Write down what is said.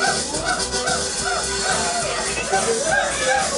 Oh, my God.